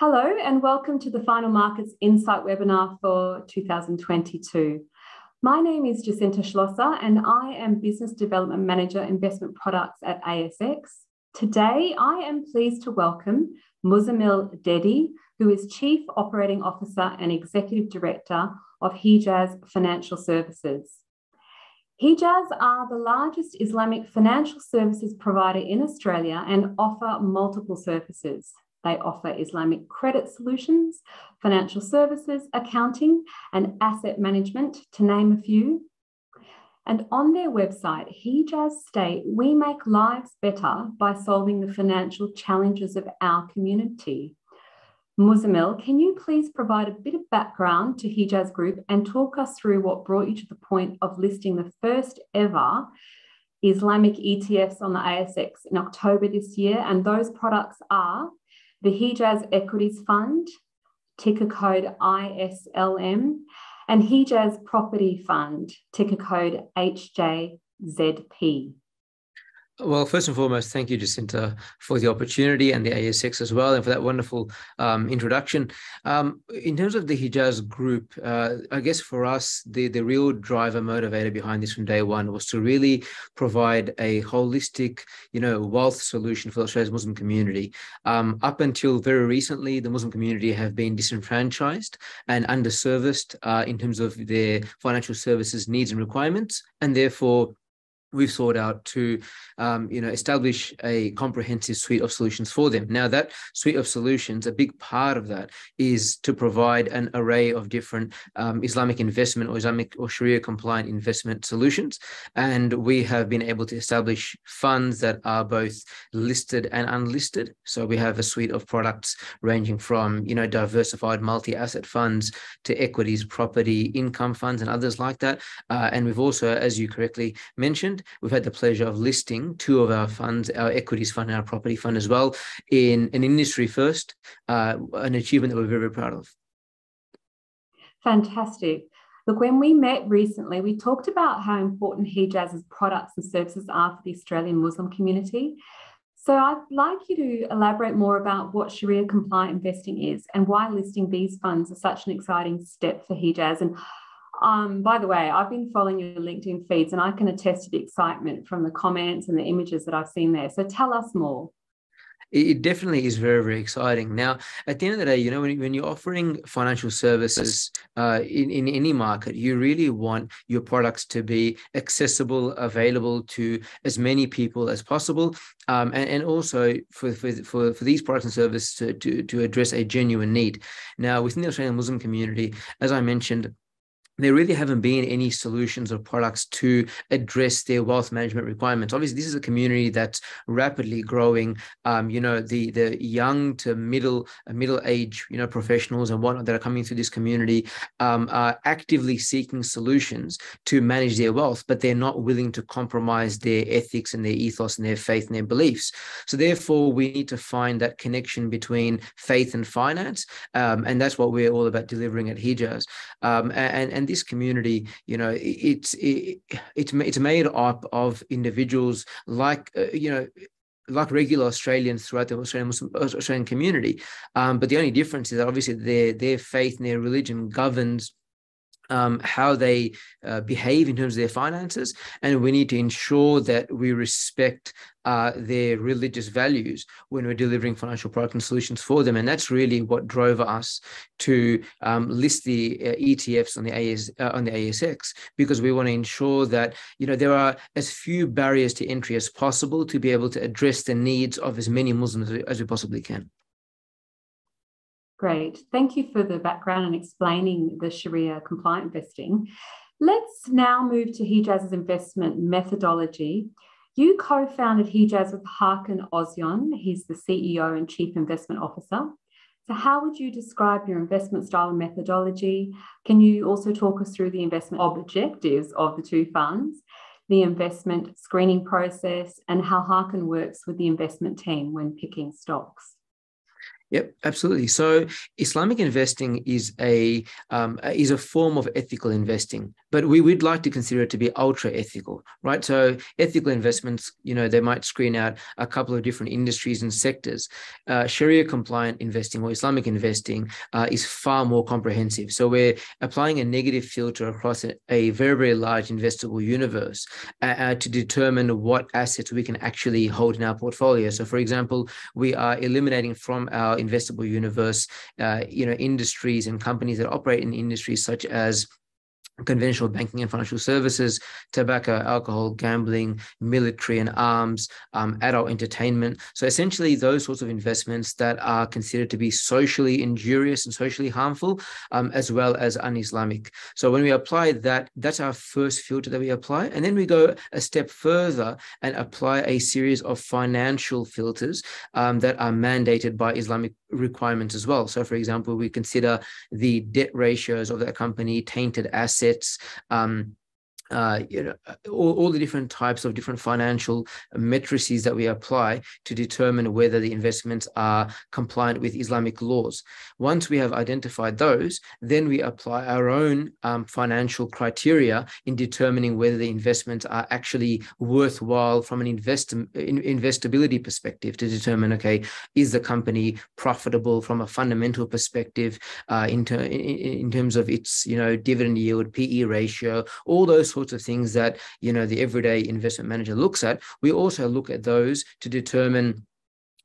Hello, and welcome to the Final Markets Insight webinar for 2022. My name is Jacinta Schlosser, and I am Business Development Manager Investment Products at ASX. Today, I am pleased to welcome Muzzammil Dhedhy, who is Chief Operating Officer and Executive Director of Hejaz Financial Services. Hejaz are the largest Islamic financial services provider in Australia and offer multiple services. They offer Islamic credit solutions, financial services, accounting, and asset management, to name a few. And on their website, Hejaz state, we make lives better by solving the financial challenges of our community. Muzzammil, can you please provide a bit of background to Hejaz Group and talk us through what brought you to the point of listing the first ever Islamic ETFs on the ASX in October this year? And those products are the Hejaz Equities Fund, ticker code ISLM, and Hejaz Property Fund, ticker code HJZP. Well, first and foremost, thank you, Jacinta, for the opportunity and the ASX as well, and for that wonderful um, introduction. Um, in terms of the Hejaz group, uh, I guess for us, the, the real driver motivator behind this from day one was to really provide a holistic, you know, wealth solution for Australia's Muslim community. Um, up until very recently, the Muslim community have been disenfranchised and underserviced uh, in terms of their financial services needs and requirements, and therefore we've sought out to um, you know establish a comprehensive suite of solutions for them. Now that suite of solutions a big part of that is to provide an array of different um, islamic investment or islamic or sharia compliant investment solutions. And we have been able to establish funds that are both listed and unlisted. So we have a suite of products ranging from you know diversified multi-asset funds to equities property income funds and others like that. Uh, and we've also as you correctly mentioned We've had the pleasure of listing two of our funds, our equities fund and our property fund as well, in an industry first, uh, an achievement that we're very, very proud of. Fantastic. Look, when we met recently, we talked about how important Hejaz's products and services are for the Australian Muslim community. So I'd like you to elaborate more about what Sharia compliant investing is and why listing these funds is such an exciting step for Hejaz. And um, by the way, I've been following your LinkedIn feeds and I can attest to the excitement from the comments and the images that I've seen there. So tell us more. It definitely is very, very exciting. Now, at the end of the day, you know, when, when you're offering financial services uh, in, in any market, you really want your products to be accessible, available to as many people as possible. Um, and, and also for, for, for, for these products and services to, to, to address a genuine need. Now, within the Australian Muslim community, as I mentioned, there really haven't been any solutions or products to address their wealth management requirements. Obviously, this is a community that's rapidly growing. Um, you know, the the young to middle uh, middle age, you know, professionals and whatnot that are coming through this community um, are actively seeking solutions to manage their wealth, but they're not willing to compromise their ethics and their ethos and their faith and their beliefs. So therefore, we need to find that connection between faith and finance, um, and that's what we're all about delivering at Hejaz. Um, and this community, you know, it's it, it's it's made up of individuals like uh, you know like regular Australians throughout the Australian Muslim, Australian community. Um, but the only difference is that obviously their their faith and their religion governs um, how they uh, behave in terms of their finances, and we need to ensure that we respect uh, their religious values when we're delivering financial product and solutions for them. And that's really what drove us to um, list the uh, ETFs on the AS, uh, on the ASX because we want to ensure that you know there are as few barriers to entry as possible to be able to address the needs of as many Muslims as we possibly can. Great. Thank you for the background and explaining the Sharia compliant investing. Let's now move to Hejaz's investment methodology. You co founded Hejaz with Hakan Ozyon. He's the CEO and Chief Investment Officer. So, how would you describe your investment style and methodology? Can you also talk us through the investment objectives of the two funds, the investment screening process, and how Hakan works with the investment team when picking stocks? Yep, absolutely. So Islamic investing is a um, is a form of ethical investing, but we would like to consider it to be ultra ethical, right? So ethical investments, you know, they might screen out a couple of different industries and sectors. Uh, Sharia compliant investing or Islamic investing uh, is far more comprehensive. So we're applying a negative filter across a, very very large investable universe uh, uh to determine what assets we can actually hold in our portfolio. So, for example, we are eliminating from our investable universe, uh, you know, industries and companies that operate in industries such as conventional banking and financial services, tobacco, alcohol, gambling, military and arms, um, adult entertainment. So essentially, those sorts of investments that are considered to be socially injurious and socially harmful, um, as well as un-Islamic. So when we apply that, that's our first filter that we apply, and then we go a step further and apply a series of financial filters um, that are mandated by Islamic requirements as well. So, for example, we consider the debt ratios of that company, tainted assets, um, uh, you know, all, all, the different types of different financial matrices that we apply to determine whether the investments are compliant with Islamic laws. Once we have identified those, then we apply our own um, financial criteria in determining whether the investments are actually worthwhile from an invest in, investability perspective to determine, okay, is the company profitable from a fundamental perspective uh, in, ter- in, in terms of its, you know, dividend yield, PE ratio, all those sorts of things that you know the everyday investment manager looks at. We also look at those to determine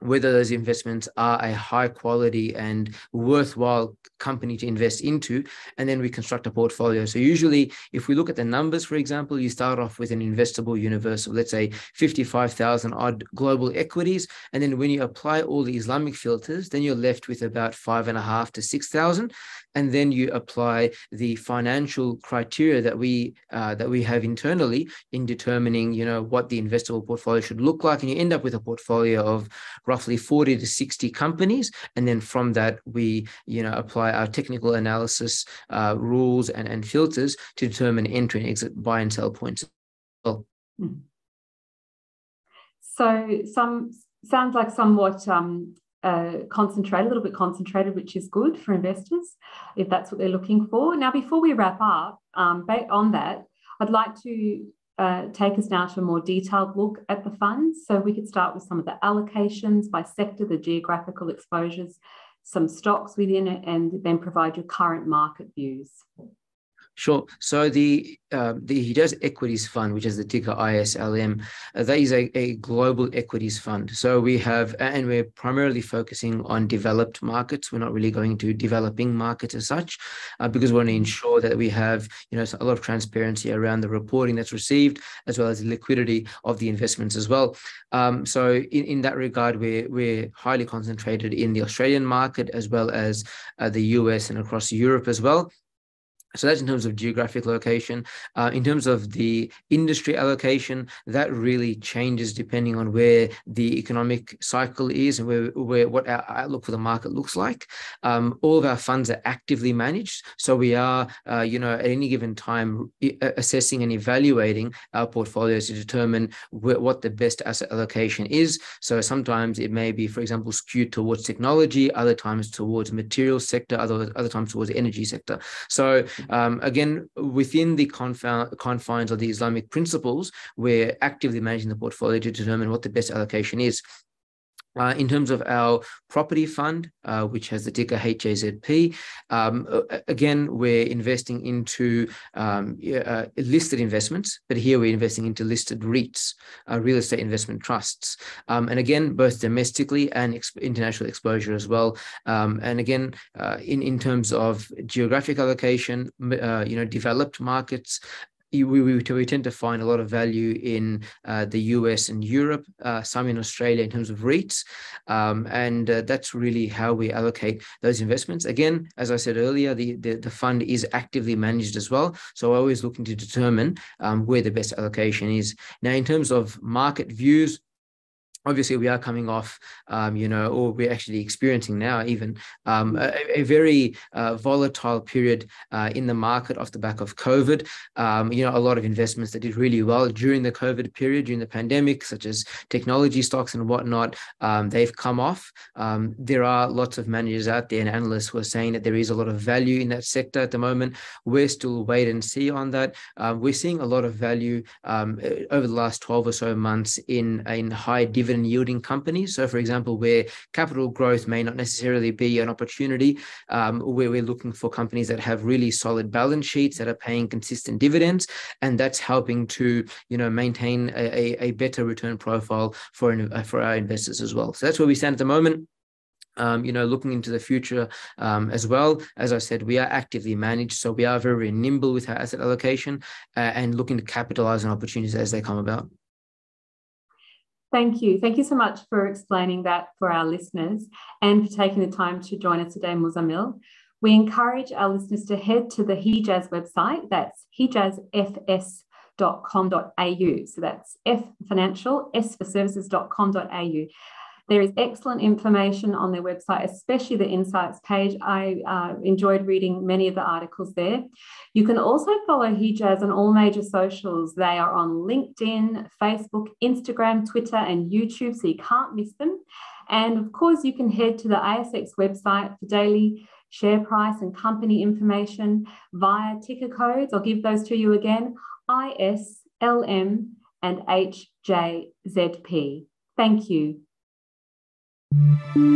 whether those investments are a high quality and worthwhile company to invest into and then we construct a portfolio. So usually if we look at the numbers for example you start off with an investable universe of let's say 55000 odd global equities and then when you apply all the islamic filters then you're left with about five and a half to six thousand and then you apply the financial criteria that we uh, that we have internally in determining you know what the investable portfolio should look like and you end up with a portfolio of roughly 40 to 60 companies and then from that we you know apply our technical analysis uh, rules and, and filters to determine entry and exit buy and sell points well. Hmm. so some sounds like somewhat um, uh, concentrated, a little bit concentrated, which is good for investors if that's what they're looking for. Now, before we wrap up, um, on that, I'd like to uh, take us now to a more detailed look at the funds. So we could start with some of the allocations by sector, the geographical exposures, some stocks within it, and then provide your current market views. Sure. So the uh, the Hejaz Equities Fund, which is the ticker ISLM, uh, that is a, a global equities fund. So we have, and we're primarily focusing on developed markets. We're not really going to developing markets as such, uh, because we want to ensure that we have, you know, a lot of transparency around the reporting that's received, as well as the liquidity of the investments as well. Um, so in, in that regard, we're we're highly concentrated in the Australian market as well as uh, the US and across Europe as well. So that's in terms of geographic location. Uh, in terms of the industry allocation, that really changes depending on where the economic cycle is and where, where what our outlook for the market looks like. Um, all of our funds are actively managed, so we are, uh, you know, at any given time assessing and evaluating our portfolios to determine wh- what the best asset allocation is. So sometimes it may be, for example, skewed towards technology, other times towards materials sector, other other times towards the energy sector. So um, again, within the confines of the Islamic principles, we're actively managing the portfolio to determine what the best allocation is. Uh, in terms of our property fund, uh, which has the ticker HJZP, um, again, we're investing into um, uh, listed investments, but here we're investing into listed REITs, uh, real estate investment trusts. Um, and again, both domestically and ex international exposure as well. Um, and again, uh, in, in terms of geographic allocation, uh, you know, developed markets, we, we, we tend to find a lot of value in uh, the US and Europe, uh, some in Australia in terms of REITs. Um, and uh, that's really how we allocate those investments. Again, as I said earlier, the, the, the fund is actively managed as well. So we're always looking to determine um, where the best allocation is. Now, in terms of market views, obviously we are coming off um, you know or we're actually experiencing now even um, a, a, very uh, volatile period uh, in the market off the back of covid. Um, you know a lot of investments that did really well during the covid period during the pandemic such as technology stocks and whatnot um, they've come off. Um, there are lots of managers out there and analysts who are saying that there is a lot of value in that sector at the moment. We're still wait and see on that. Um, we're seeing a lot of value over the last 12 or so months in in high dividend dividend yielding companies. So, for example, where capital growth may not necessarily be an opportunity, um, where we're looking for companies that have really solid balance sheets that are paying consistent dividends, and that's helping to you know maintain a, a better return profile for for our investors as well. So that's where we stand at the moment. Um, you know, looking into the future um, as well. As I said, we are actively managed, so we are very nimble with our asset allocation uh, and looking to capitalize on opportunities as they come about. Thank you. Thank you so much for explaining that for our listeners and for taking the time to join us today, Muzzammil. We encourage our listeners to head to the Hejaz website. That's hejazfs.com.au. So that's F financial, S for services.com.au. There is excellent information on their website, especially the insights page. I uh, enjoyed reading many of the articles there. You can also follow Hejaz on all major socials. They are on LinkedIn, Facebook, Instagram, Twitter, and YouTube, so you can't miss them. And of course, you can head to the ASX website for daily share price and company information via ticker codes. I'll give those to you again ISLM and HJZP. Thank you. Thank you.